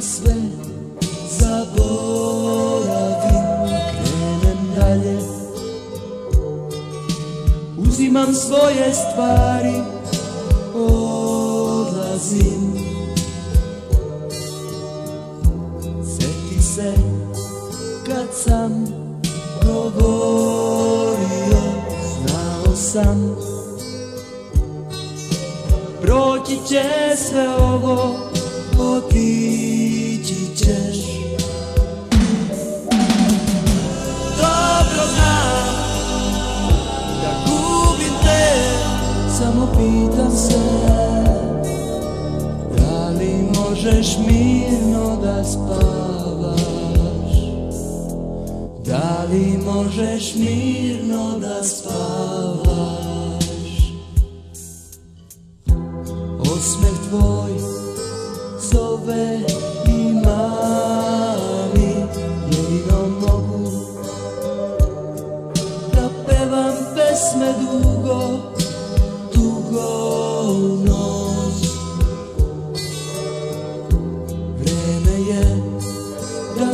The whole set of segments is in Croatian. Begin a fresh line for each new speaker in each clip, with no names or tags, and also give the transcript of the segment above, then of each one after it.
sve zaboravim. Krenem dalje. Uzimam svoje stvari Odlazim. Sjeti se kad sam govorio Znao sam. Proći će sve ovo Otići ćeš. Dobro znam Da gubim te Samo pitam se Da li možeš mirno da spavaš? Da li možeš mirno da spavaš? Osmeh tvoj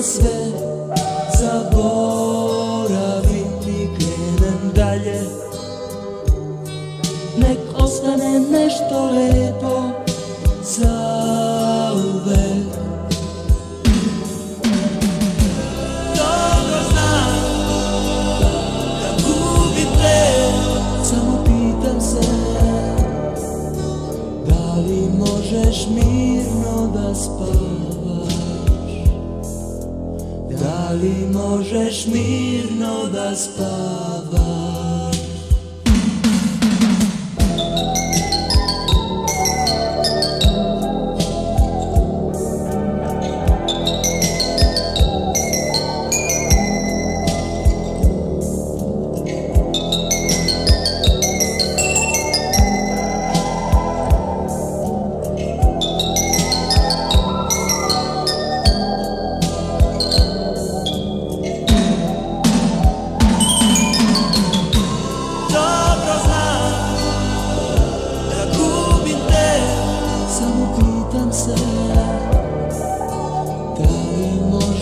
sve zaboravim i krenem dalje. Nek ostane nešto lepo za da Samo se možeš mirno da spavaš Da li možeš mirno da spavaš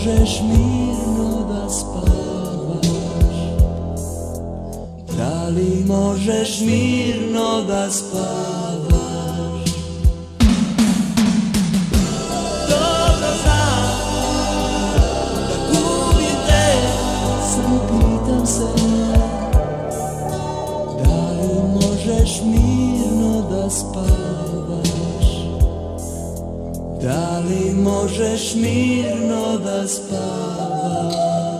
možeš mirno da spavaš. Da li možeš mirno da spavaš? Dobro znam da gubim te Samo pitam se da li možeš mirno da spavaš? Li možeš mirno da spavaš?